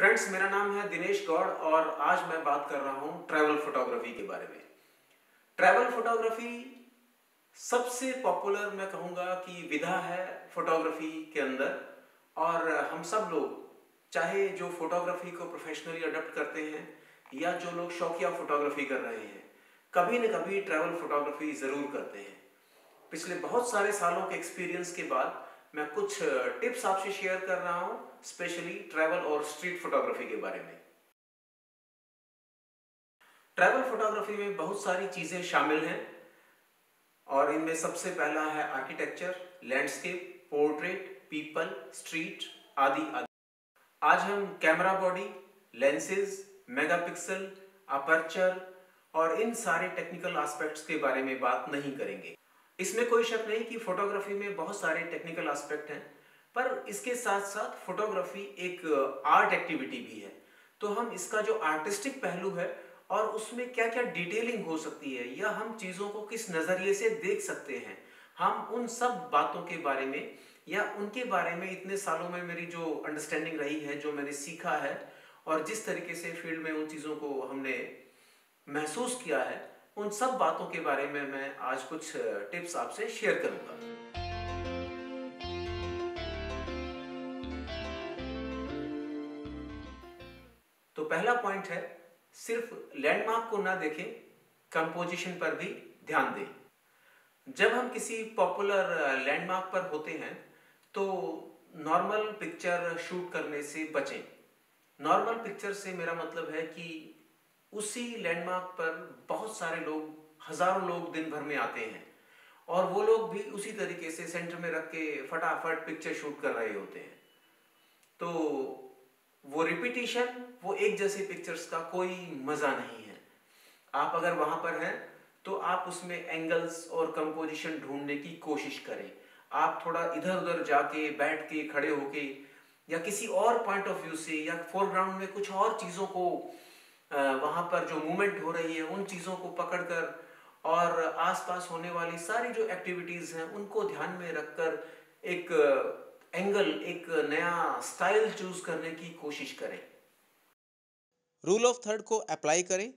Friends मेरा नाम है दिनेश गौड़ और आज मैं बात कर रहा हूँ ट्रैवल फोटोग्राफी के बारे में। ट्रैवल फोटोग्राफी सबसे पॉपुलर मैं कहूँगा कि विधा है फोटोग्राफी के अंदर और हम सब लोग, चाहे जो फोटोग्राफी को प्रोफेशनली अडॉप्ट करते हैं या जो लोग शौकिया फोटोग्राफी कर रहे हैं, कभी न कभी ट्रैवल फोटोग्राफी ज़रूर करते हैं। पिछले बहुत सारे सालों के एक्सपीरियंस के बाद मैं कुछ टिप्स आपसे शेयर कर रहा हूँ स्पेशली ट्रैवल और स्ट्रीट फोटोग्राफी के बारे में। ट्रैवल फोटोग्राफी में बहुत सारी चीज़ें शामिल हैं और इनमें सबसे पहला है architecture, landscape, portrait, people, street आदि आदि। आज हम camera body lenses megapixel, aperture और इन सारे टेक्निकल एस्पेक्ट्स के बारे में बात नहीं करेंगे। इसमें कोई शक नहीं कि फोटोग्राफी में बहुत सारे टेक्निकल एस्पेक्ट हैं। पर इसके साथ साथ फोटोग्राफी एक आर्ट एक्टिविटी भी है। तो हम इसका जो आर्टिस्टिक पहलू है और उसमें क्या क्या डिटेलिंग हो सकती है, या हम चीज़ों को किस नज़रिए से देख सकते हैं, हम उन सब बातों के बारे में, या उनके बारे में इतने सालों में मेरी जो अंडरस्टैंडिंग रही है, जो मैंने सीखा है, और जिस तरीके से फ़ील्ड में उन चीज़ों को हमने महसूस किया है, उन सब बातों के बारे में मैं आज कुछ टिप्स आपसे शेयर करूँगा। पहला पॉइंट है, सिर्फ़ लैंडमार्क को ना देखें कंपोजिशन पर भी ध्यान दें। जब हम किसी पॉपुलर लैंडमार्क पर होते हैं तो नॉर्मल पिक्चर शूट करने से बचें। नॉर्मल पिक्चर से मेरा मतलब है कि उसी लैंडमार्क पर बहुत सारे लोग, हज़ारों लोग दिन भर में आते हैं और वो लोग भी उसी तरीके से सेंटर में रख के फटाफट पिक्चर शूट कर रहे होते हैं। तो रिपीटिशन वो एक जैसे पिक्चर्स का कोई मज़ा नहीं है। आप अगर वहाँ पर हैं तो आप उसमें एंगल्स और कंपोजिशन ढूँढने की कोशिश करें। आप थोड़ा इधर उधर जाके, बैठ के, खड़े होके, या किसी और पॉइंट ऑफ़ व्यू से, या फोरग्राउंड में कुछ और चीज़ों को वहाँ पर जो मूवमेंट हो रही है, उन चीज़ों को पकड़कर और आसपास होने वाली सारी जो एक्टिविटीज़ हैं, उनको ध्यान में रखकर एक एंगल एक नया स्टाइल चूज़ करने की कोशिश करें। रूल ऑफ़ थर्ड को अप्लाई करें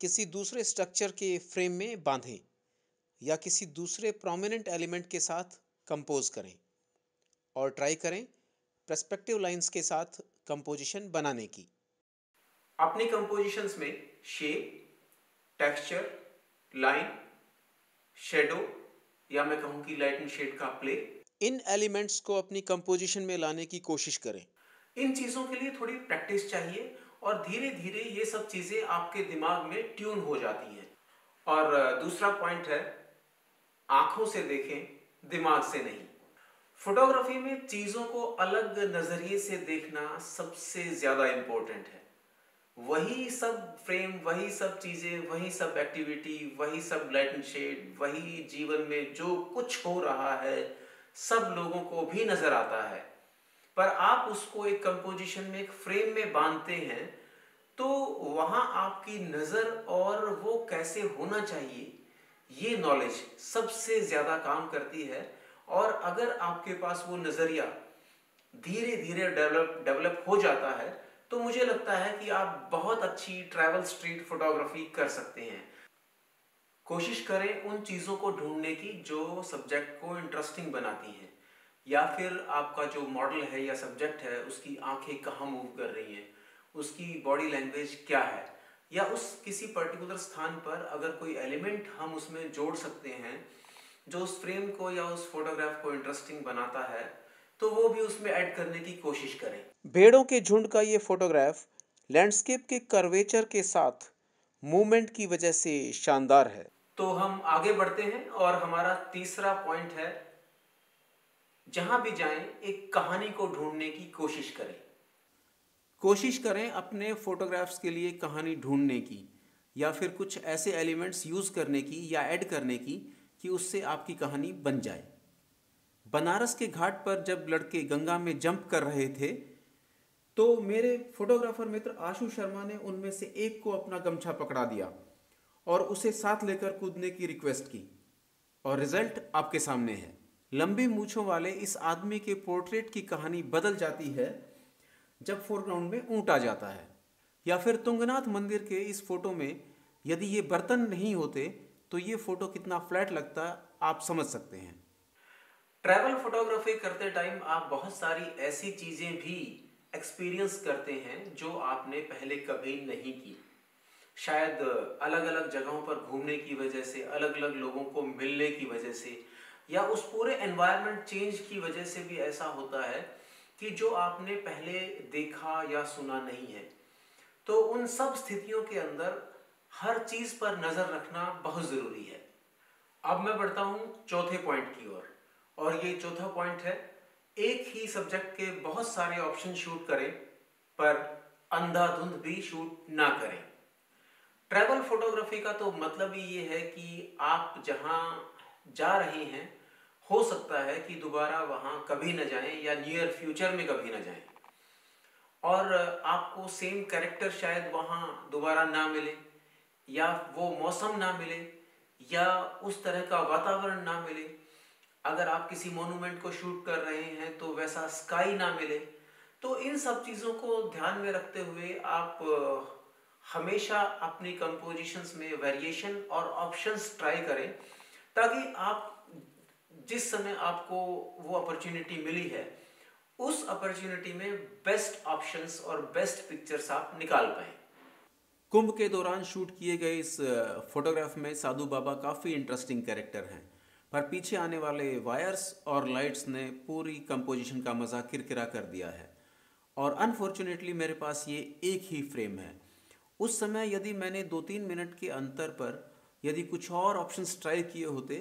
किसी दूसरे स्ट्रक्चर के फ्रेम में बांधें या किसी दूसरे प्रोमिनेंट एलिमेंट के साथ कंपोज करें और ट्राई करें प्रस्पेक्टिव लाइंस के साथ कंपोजिशन बनाने की। अपनी कंपोजिशंस में शेप टेक्सचर लाइन शेडो या मैं कहूँ कि लाइट एंड शेड का प्ले इन एलिमेंट्स को अपनी कंपोजिशन में लाने की कोशिश करें। इन चीज़ों के लिए थोड़ी प्रैक्टिस चाहिए और धीरे धीरे ये सब चीज़ें आपके दिमाग में ट्यून हो जाती हैं। और दूसरा पॉइंट है, आँखों से देखें, दिमाग से नहीं। फोटोग्राफी में चीज़ों को अलग नज़रिए से देखना सबसे ज़्यादा इम्पोर्टेंट है। वही सब फ्रेम वही सब चीज़ें, वही सब एक्टिविटी वही सब लाइट एंड शेड वही जीवन में जो कुछ हो रहा है सब लोगों को भी नज़र आता है। पर आप उसको एक कंपोजिशन में, एक फ्रेम में बांधते हैं तो वहाँ आपकी नज़र और वो कैसे होना चाहिए, ये नॉलेज सबसे ज़्यादा काम करती है। और अगर आपके पास वो नज़रिया धीरे धीरे डेवलप डेवलप हो जाता है तो मुझे लगता है कि आप बहुत अच्छी ट्रैवल स्ट्रीट फोटोग्राफी कर सकते हैं। कोशिश करें उन चीज़ों को ढूँढने की जो सब्जेक्ट को इंटरेस्टिंग बनाती हैं। या फिर आपका जो मॉडल है या सब्जेक्ट है, उसकी आँखें कहाँ मूव कर रही हैं? उसकी बॉडी लैंग्वेज क्या है? या उस किसी पर्टिकुलर स्थान पर अगर कोई एलिमेंट हम उसमें जोड़ सकते हैं, जो उस फ्रेम को या उस फोटोग्राफ को इंटरेस्टिंग बनाता है तो वो भी उसमें ऐड करने की कोशिश करें। भेड़ों के झुंड का ये फोटोग्राफ लैंडस्केप के कर्वेचर के साथ मूवमेंट की वजह से शानदार है। तो हम आगे बढ़ते हैं और हमारा तीसरा पॉइंट है, जहाँ भी जाएँ, एक कहानी को ढूँढने की कोशिश करें। कोशिश करें अपने फोटोग्राफ्स के लिए कहानी ढूँढने की, या फिर कुछ ऐसे एलिमेंट्स यूज़ करने की या ऐड करने की, कि उससे आपकी कहानी बन जाए। बनारस के घाट पर जब लड़के गंगा में जंप कर रहे थे तो मेरे फोटोग्राफर मित्र आशु शर्मा ने उनमें से एक को अपना गमछा पकड़ा दिया। और उसे साथ लेकर कूदने की रिक्वेस्ट की। और रिज़ल्ट आपके सामने है। लंबी मूछों वाले इस आदमी के पोर्ट्रेट की कहानी बदल जाती है जब फोरग्राउंड में ऊँट आ जाता है। या फिर तुंगनाथ मंदिर के इस फ़ोटो में यदि ये बर्तन नहीं होते तो ये फ़ोटो कितना फ्लैट लगता आप समझ सकते हैं। ट्रैवल फोटोग्राफी करते टाइम आप बहुत सारी ऐसी चीज़ें भी एक्सपीरियंस करते हैं जो आपने पहले कभी नहीं की। शायद अलग अलग जगहों पर घूमने की वजह से अलग अलग लोगों को मिलने की वजह से या उस पूरे एनवायरनमेंट चेंज की वजह से भी ऐसा होता है कि जो आपने पहले देखा या सुना नहीं है। तो उन सब स्थितियों के अंदर हर चीज़ पर नज़र रखना बहुत ज़रूरी है। अब मैं बढ़ता हूँ चौथे पॉइंट की ओर और, और ये चौथा पॉइंट है एक ही सब्जेक्ट के बहुत सारे ऑप्शन शूट करें पर अंधाधुंध भी शूट ना करें। ट्रैवल फोटोग्राफी का तो मतलब ही ये है कि आप जहाँ जा रहे हैं, हो सकता है कि दोबारा वहाँ कभी ना जाएँ या नियर फ्यूचर में कभी ना जाएँ। और आपको सेम कैरेक्टर शायद वहाँ दोबारा ना मिले, या वो मौसम ना मिले, या उस तरह का वातावरण ना मिले। अगर आप किसी मोनूमेंट को शूट कर रहे हैं तो वैसा स्काई ना मिले। तो इन सब चीज़ों को ध्यान में रखते हुए आप हमेशा अपनी कंपोजिशंस में वेरिएशन और ऑप्शंस ट्राई करें, ताकि आप जिस समय आपको वो अपॉर्चुनिटी मिली है, उस अपॉर्चुनिटी में बेस्ट ऑप्शंस और बेस्ट पिक्चर्स आप निकाल पाए। कुंभ के दौरान शूट किए गए इस फोटोग्राफ में साधु बाबा काफ़ी इंटरेस्टिंग कैरेक्टर हैं। पर पीछे आने वाले वायर्स और लाइट्स ने पूरी कंपोजिशन का मज़ा किरकिरा कर दिया है। और अनफॉर्चुनेटली मेरे पास ये एक ही फ्रेम है। उस समय यदि मैंने दो तीन मिनट के अंतर पर यदि कुछ और ऑप्शंस ट्राई किए होते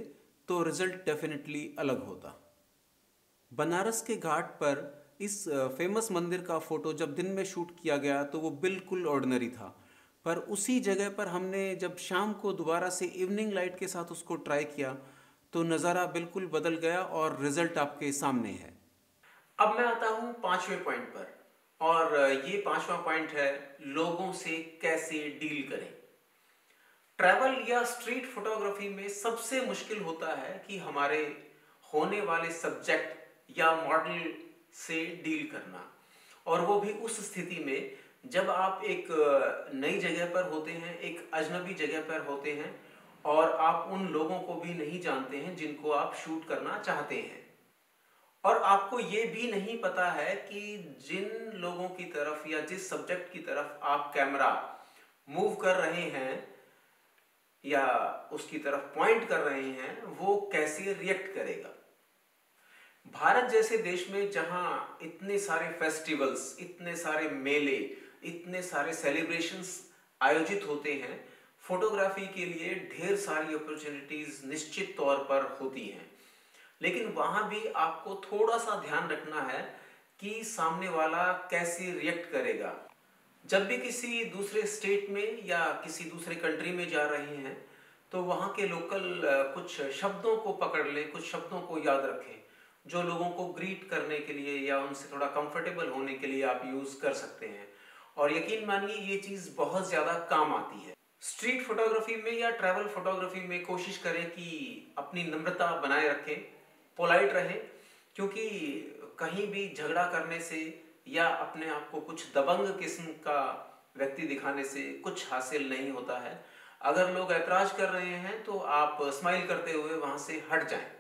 तो रिज़ल्ट डेफिनेटली अलग होता। बनारस के घाट पर इस फ़ेमस मंदिर का फ़ोटो जब दिन में शूट किया गया तो वो बिल्कुल ऑर्डनरी था। पर उसी जगह पर हमने जब शाम को दोबारा से इवनिंग लाइट के साथ उसको ट्राई किया तो नज़ारा बिल्कुल बदल गया और रिज़ल्ट आपके सामने है। अब मैं आता हूँ पाँचवें पॉइंट पर। और ये पांचवा पॉइंट है, लोगों से कैसे डील करें। ट्रैवल या स्ट्रीट फोटोग्राफी में सबसे मुश्किल होता है कि हमारे होने वाले सब्जेक्ट या मॉडल से डील करना। और वो भी उस स्थिति में, जब आप एक नई जगह पर होते हैं, एक अजनबी जगह पर होते हैं, और आप उन लोगों को भी नहीं जानते हैं जिनको आप शूट करना चाहते हैं। और आपको ये भी नहीं पता है कि जिन लोगों की तरफ़ या जिस सब्जेक्ट की तरफ़ आप कैमरा मूव कर रहे हैं या उसकी तरफ़ पॉइंट कर रहे हैं, वो कैसे रिएक्ट करेगा? भारत जैसे देश में जहाँ इतने सारे फेस्टिवल्स इतने सारे मेले, इतने सारे सेलिब्रेशंस आयोजित होते हैं फोटोग्राफी के लिए ढेर सारी अपॉर्चुनिटीज़ निश्चित तौर पर होती हैं। लेकिन वहाँ भी आपको थोड़ा सा ध्यान रखना है कि सामने वाला कैसे रिएक्ट करेगा। जब भी किसी दूसरे स्टेट में या किसी दूसरे कंट्री में जा रहे हैं तो वहाँ के लोकल कुछ शब्दों को पकड़ लें, कुछ शब्दों को याद रखें, जो लोगों को ग्रीट करने के लिए या उनसे थोड़ा कंफर्टेबल होने के लिए आप यूज़ कर सकते हैं। और यकीन मानिए, ये चीज़ बहुत ज़्यादा काम आती है। स्ट्रीट फोटोग्राफी में या ट्रैवल फोटोग्राफी में कोशिश करें कि अपनी नम्रता बनाए रखें। पोलाइट रहें, क्योंकि कहीं भी झगड़ा करने से या अपने आप को कुछ दबंग किस्म का व्यक्ति दिखाने से कुछ हासिल नहीं होता है। अगर लोग ऐतराज कर रहे हैं तो आप स्माइल करते हुए वहाँ से हट जाएँ।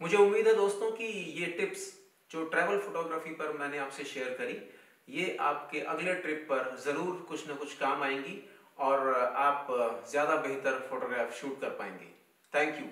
मुझे उम्मीद है दोस्तों कि ये टिप्स जो ट्रैवल फोटोग्राफी पर मैंने आपसे शेयर करी, ये आपके अगले ट्रिप पर ज़रूर कुछ ना कुछ काम आएँगी और आप ज़्यादा बेहतर फोटोग्राफ शूट कर पाएँगे। Thank you